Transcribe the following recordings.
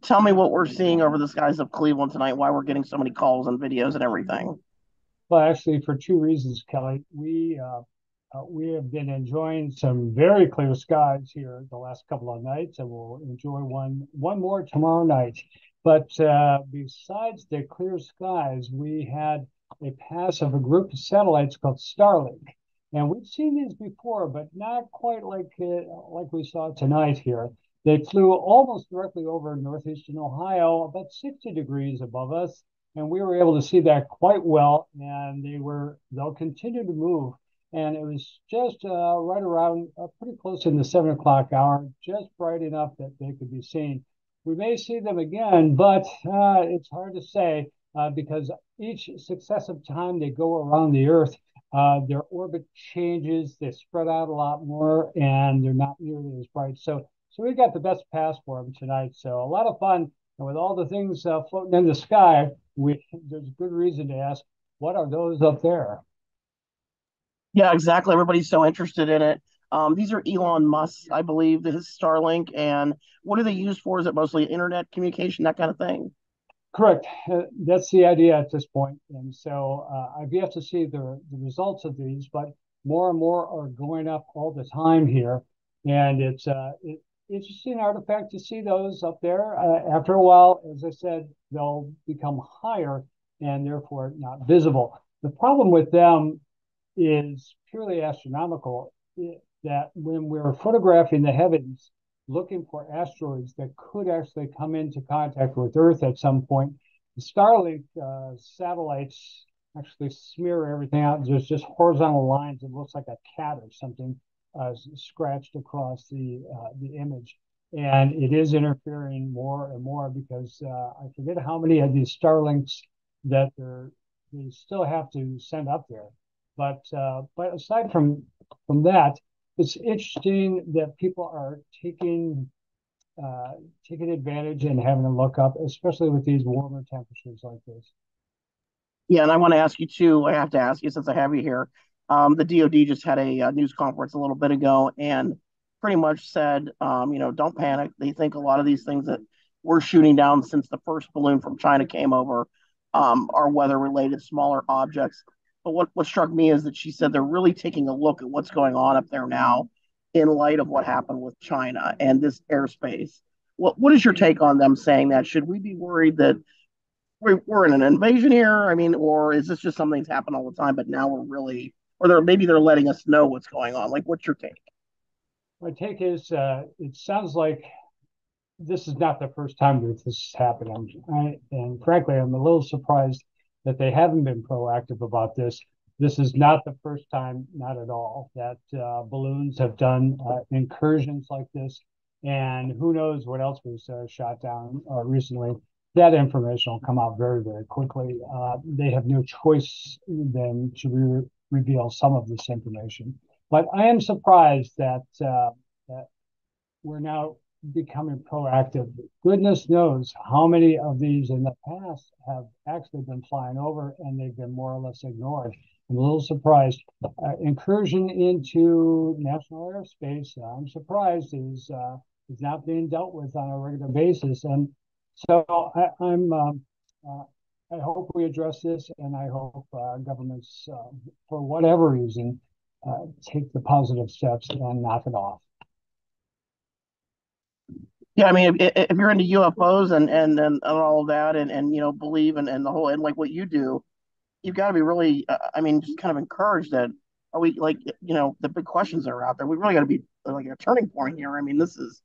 Tell me what we're seeing over the skies of Cleveland tonight, why we're getting so many calls and videos and everything. Well, actually, for two reasons, Kelly. We uh, uh, we have been enjoying some very clear skies here the last couple of nights, and we'll enjoy one one more tomorrow night. But uh, besides the clear skies, we had a pass of a group of satellites called Starlink, and we've seen these before, but not quite like uh, like we saw tonight here. They flew almost directly over northeastern Ohio, about 60 degrees above us, and we were able to see that quite well. And they were they'll continue to move, and it was just uh, right around uh, pretty close in the seven o'clock hour, just bright enough that they could be seen. We may see them again, but uh, it's hard to say uh, because each successive time they go around the Earth, uh, their orbit changes, they spread out a lot more, and they're not nearly as bright. So so we got the best pass for them tonight. So a lot of fun. And with all the things uh, floating in the sky, we there's good reason to ask, what are those up there? Yeah, exactly. Everybody's so interested in it. Um, these are Elon Musk, I believe, his Starlink. And what are they used for? Is it mostly internet communication, that kind of thing? Correct. Uh, that's the idea at this point. And so uh, I've yet to see the, the results of these, but more and more are going up all the time here. And it's uh, it, interesting artifact to see those up there. Uh, after a while, as I said, they'll become higher and therefore not visible. The problem with them is purely astronomical. That when we're photographing the heavens, looking for asteroids that could actually come into contact with Earth at some point, the Starlink uh, satellites actually smear everything out. There's just horizontal lines. It looks like a cat or something scratched across the uh, the image, and it is interfering more and more because uh, I forget how many of these Starlinks that they still have to send up there. But uh, but aside from from that, it's interesting that people are taking uh, taking advantage and having a look up, especially with these warmer temperatures like this. Yeah, and I want to ask you too. I have to ask you since I have you here. Um, the DoD just had a, a, uh, news conference a little bit ago and pretty much said, um, you know, don't panic. They think a lot of these things that we're shooting down since the first balloon from China came over um, are weather related, smaller objects. But what, what struck me is that she said they're really taking a look at what's going on up there now in light of what happened with China and this airspace. What, what is your take on them saying that? Should we be worried that we're, we're in an invasion here? I mean, or is this just something that's happened all the time, but now we're really or they're maybe they're letting us know what's going on. Like, what's your take? My take is uh, it sounds like this is not the first time that this has happened. I, and frankly, I'm a little surprised that they haven't been proactive about this. This is not the first time, not at all, that uh, balloons have done uh, incursions like this. And who knows what else was uh, shot down uh, recently. That information will come out very, very quickly. Uh, they have no choice than to reveal some of this information. But I am surprised that uh, that we're now becoming proactive. Goodness knows how many of these in the past have actually been flying over and they've been more or less ignored. I'm a little surprised. Uh, incursion into national airspace, I'm surprised, is uh, is not being dealt with on a regular basis. And so I, am um, uh, I hope we address this, and I hope uh, governments, uh, for whatever reason, uh, take the positive steps and knock it off. Yeah, I mean, if, if you're into UFOs and and and, all of that, and and you know, believe and and the whole and like what you do, you've got to be really, uh, I mean, just kind of encouraged that are we like you know the big questions that are out there. We really got to be like a turning point here. I mean, this is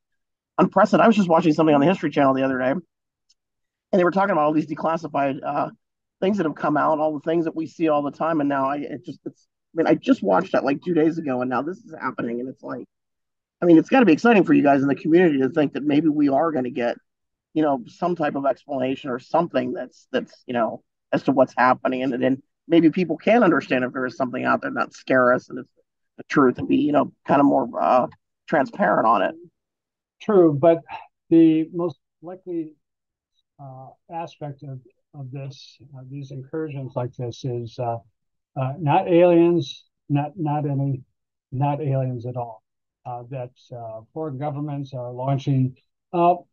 unprecedented. I was just watching something on the History Channel the other day and they were talking about all these declassified uh, things that have come out, all the things that we see all the time, and now I it just it's. I mean, I just watched that like two days ago, and now this is happening, and it's like, I mean, it's got to be exciting for you guys in the community to think that maybe we are going to get, you know, some type of explanation or something that's that's you know as to what's happening, and then maybe people can understand if there is something out there, not scare us, and it's the truth, and be you know kind of more uh, transparent on it. True, but the most likely aspect of, of this, uh, these incursions like this is uh, uh, not aliens, not not any, not aliens at all. that foreign governments are launching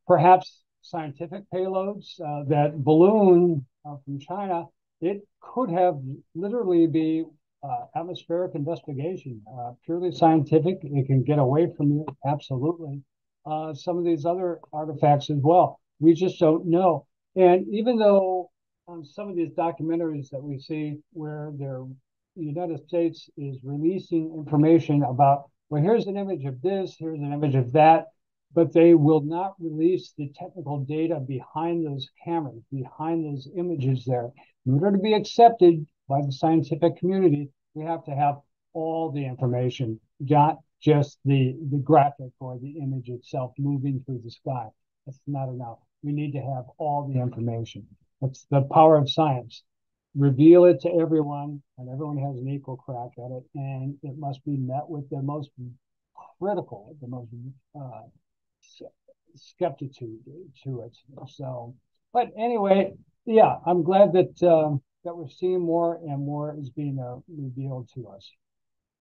perhaps scientific payloads. Uh, that balloon uh, from China, it could have literally be uh, atmospheric investigation, uh, purely scientific. It can get away from you, absolutely. Uh, some of these other artifacts as well. We just don't know. And even though on some of these documentaries that we see where the United States is releasing information about, well, here's an image of this, here's an image of that, but they will not release the technical data behind those cameras, behind those images there. In order to be accepted by the scientific community, we have to have all the information, not just the, the graphic or the image itself moving through the sky. That's not enough. We need to have all the information. That's the power of science. Reveal it to everyone, and everyone has an equal crack at it. And it must be met with the most critical, the most uh, skeptitude to it. So, but anyway, yeah, I'm glad that um, that we're seeing more and more is being uh, revealed to us.